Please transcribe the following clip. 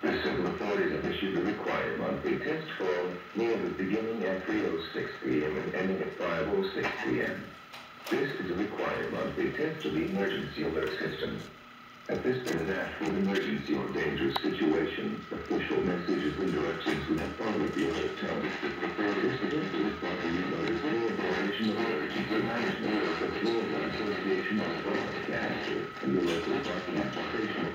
The civil authorities have issued the required monthly test form meals beginning at 3.06 p.m. and ending at 5.06 p.m. This is a required monthly test of the emergency alert system. At this is an actual emergency or dangerous situation, official Association of Broadcasters and the local parking and operational